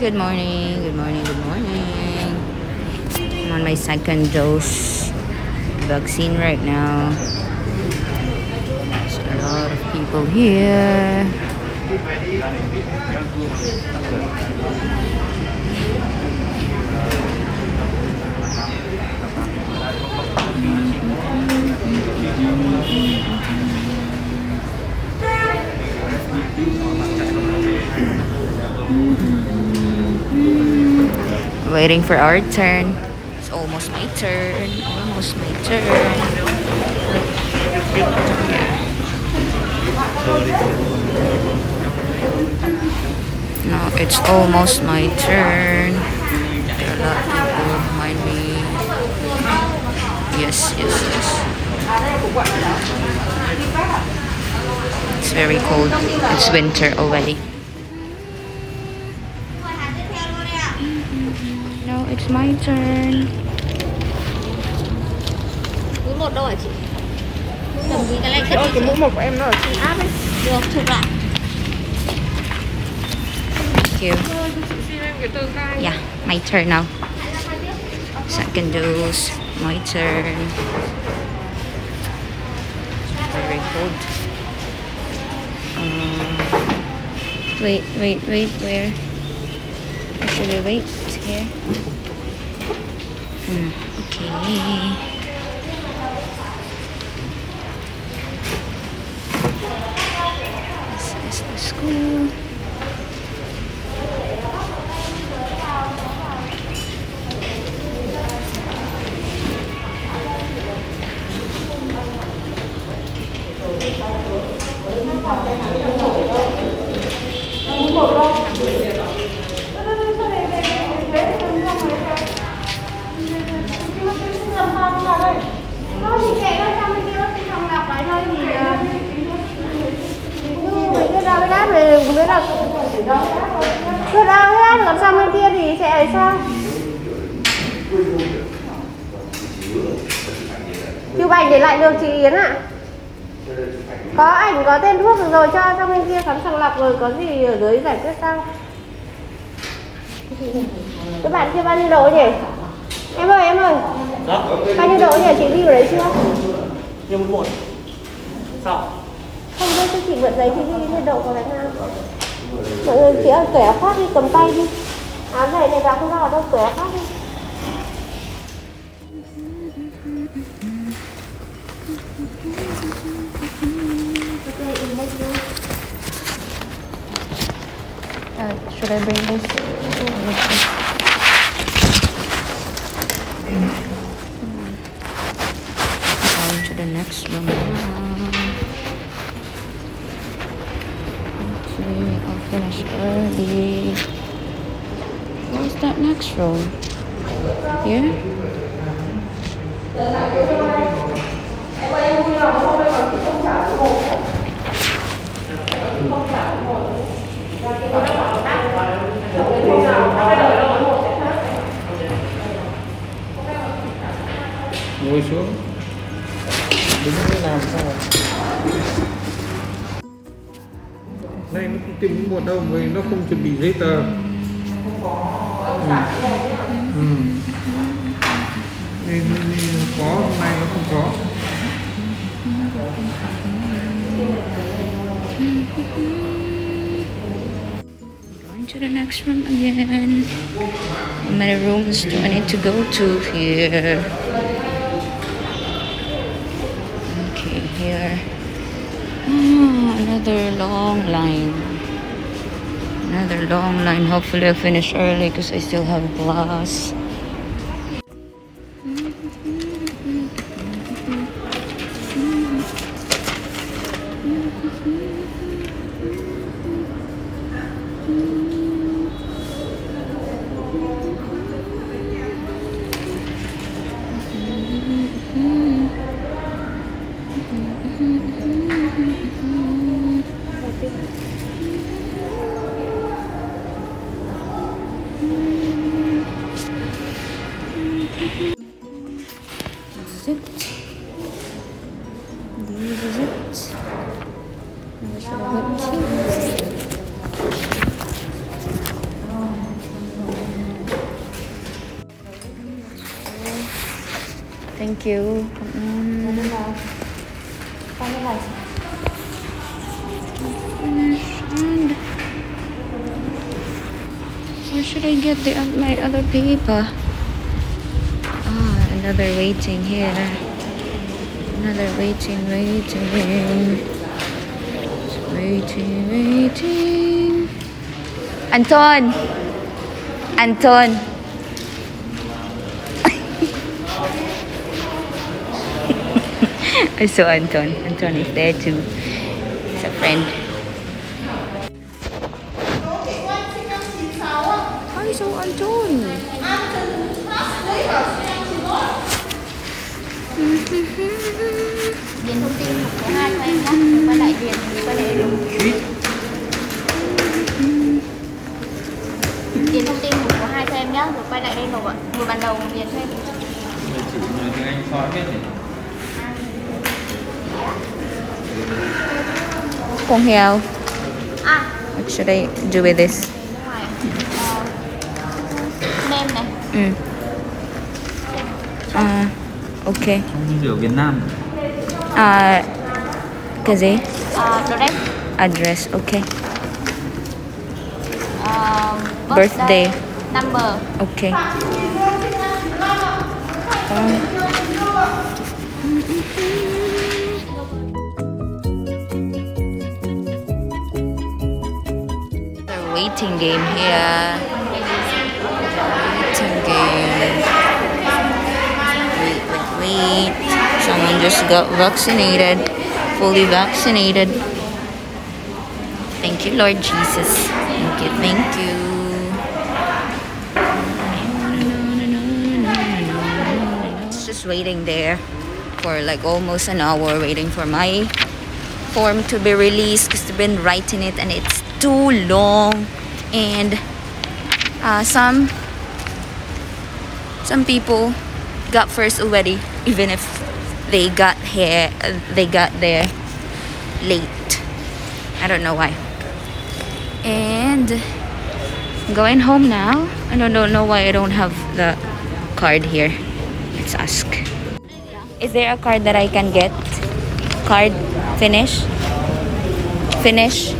Good morning, good morning, good morning. I'm on my second dose vaccine right now. There's a lot of people here. Waiting for our turn. It's almost my turn. Almost my turn. No, it's almost my turn. There are a lot of people behind me. Yes, yes, yes. It's very cold. It's winter already. It's my turn. Mũi một đâu hả chị? Mũi một thì cái này Đó, cất cái đi một của em nó ở trên áp ấy. Được, chụp lại Thank you. Thôi, chị xin em cái tờ khai. Yeah, my turn now. Second dose, my turn. Very cold. Um, wait, wait, wait, where? Should I wait here? Hmm, okay. Cứ ra hết, còn sang bên kia thì sẽ sao? Chụp ảnh để lại được chị Yến ạ Có ảnh, có tên thuốc được rồi cho sang bên kia khám sàng lọc rồi có gì ở dưới giải quyết sau Các bạn kia bao nhiêu độ nhỉ? Em ơi, em ơi Bao nhiêu độ nhỉ? Chị ghi vào đấy chưa? Nhưng một. Sau. Không đưa cho chị mượn giấy thì ghi nhiệt độ của đấy nào Mọi người chị ơi, áo khoác đi, cầm tay đi Áo này này vào không ra đâu, áo khoác đi Uh, should I bring this? On to the next room. Finish early. Where's that next room? Here? Ngồi xuống. Đứng như làm sao? Nay nó không tìm muộn một đâu, vì nó không chuẩn bị giấy tờ. Ừ. Ừ. Nên, nên, nên có, hôm nay nó không có. Going to the next room again. How many rooms do I need to go to here? Okay, here. Oh, another long line. Another long line. Hopefully, I'll finish early because I still have class. This Thank you. Cảm ơn. Where should I get the my other paper? Ah, another waiting here. Another waiting, waiting. Waiting, waiting. Anton! Anton! I saw Anton. Anton is there too. He's a friend. Hi, so Anton. đây ban đầu điền cho em Người chủ người tiếng Anh soi hết này. À What should I do with this? nước ngoài ạ Ờ, name này Mm. Uh, okay. Không như kiểu Việt Nam. Uh, cái gì? Address, okay. Ờ, Birthday. Number Okay. The waiting game here. Waiting game. Wait, wait, wait. Someone just got vaccinated. Fully vaccinated. Thank you, Lord Jesus. Thank you, thank you. Waiting there for like almost an hour waiting for my form to be released because they've been writing it and it's too long. And uh, some some people got first already even if they got here they got there late. I don't know why. And I'm going home now. I don't know why i don't have the card here let's ask. Is there a card that i can get? Card? Finish? Finish